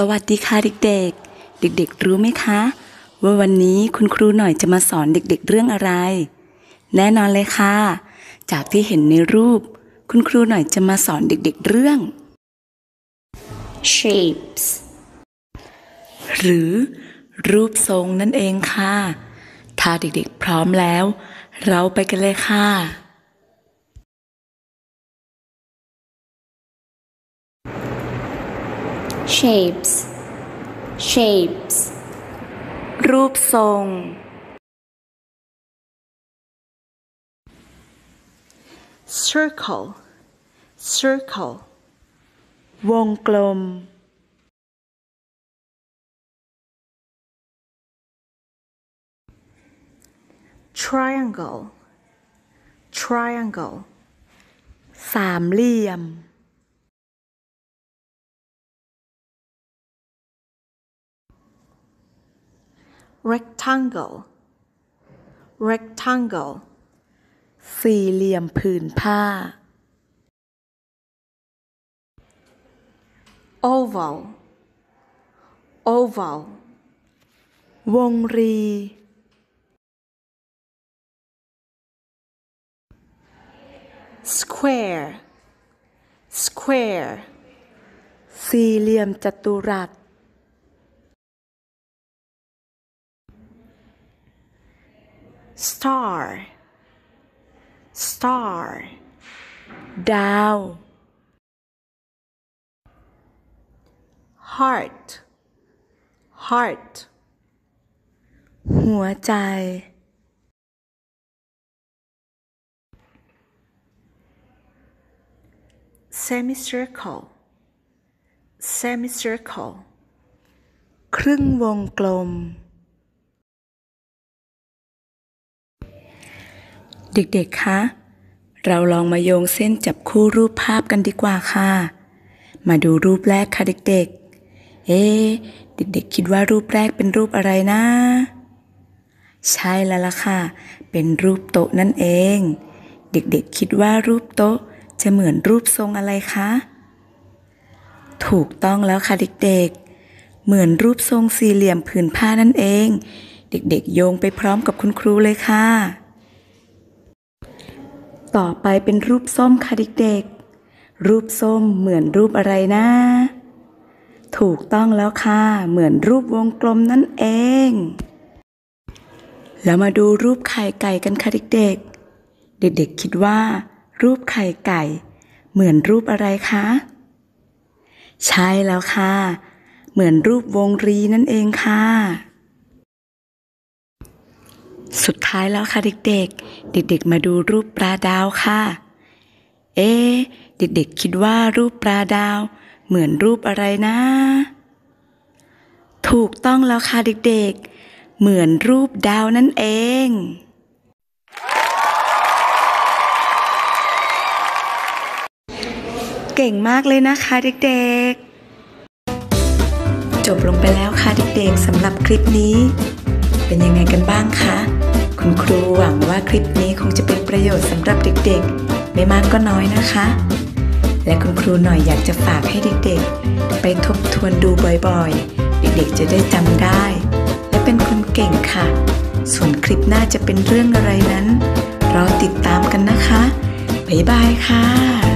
สวัสดีค่ะเด็กๆ เด็กๆ รู้ไหมคะ ว่าวันนี้คุณครูหน่อยจะมาสอนเด็กๆ เรื่องอะไร แน่นอนเลยค่ะ จากที่เห็นในรูป คุณครูหน่อยจะมาสอนเด็กๆ เรื่อง shapes หรือรูปทรงนั่นเองค่ะ ถ้าเด็กๆ พร้อมแล้ว เราไปกันเลยค่ะ shapes shapes รูปทรง circle circle วงกลม triangle triangle สามเหลี่ยม rectangle rectangle สี่เหลี่ยมผืนผ้า oval oval วงรี square square สี่เหลี่ยมจัตุรัส star star ดาว heart heart หัวใจ semicircle semicircle ครึ่งวงกลม เด็กๆ คะ เราลองมาโยงเส้นจับคู่รูปภาพกันดีกว่าค่ะ มาดูรูปแรกค่ะเด็กๆ เอ๊เด็กๆ คิดว่ารูปแรกเป็นรูปอะไรนะ ใช่แล้วล่ะค่ะ เป็นรูปโต๊ะนั่นเอง เด็กๆ คิดว่ารูปโต๊ะจะเหมือนรูปทรงอะไรคะ ถูกต้องแล้วค่ะเด็กๆ เหมือนรูปทรงสี่เหลี่ยมผืนผ้านั่นเอง เด็กๆ โยงไปพร้อมกับคุณครูเลยค่ะ ต่อไปเป็นรูปส้มค่ะเด็กๆ รูปส้มเหมือนรูปอะไรนะ ถูกต้องแล้วค่ะ เหมือนรูปวงกลมนั่นเอง แล้วมาดูรูปไข่ไก่กันค่ะเด็กๆ เด็กๆคิดว่า รูปไข่ไก่ เหมือนรูปอะไรคะ ใช่แล้วค่ะ เหมือนรูปวงรีนั่นเองค่ะ สุดท้ายแล้วค่ะเด็กๆ เด็กๆ มาดูรูปปลาดาวค่ะ เอ๊เด็กๆ คิดว่ารูปปลาดาว เหมือนรูปอะไรนะ ถูกต้องแล้วค่ะเด็กๆ เหมือนรูปดาวนั่นเอง เก่งมากเลยนะคะเด็กๆ จบลงไปแล้วค่ะเด็กๆสำหรับคลิปนี้ เป็นยังไงกันบ้างคะ ประโยชน์สำหรับเด็กๆ ไม่มากก็น้อยนะคะ และคุณครูหน่อยอยากจะฝากให้เด็กๆ ไปทบทวนดูบ่อยๆ เด็กๆจะได้จำได้ และเป็นคนเก่งค่ะ ส่วนคลิปหน้าจะเป็นเรื่องอะไรนั้น รอติดตามกันนะคะ บ๊ายบายค่ะ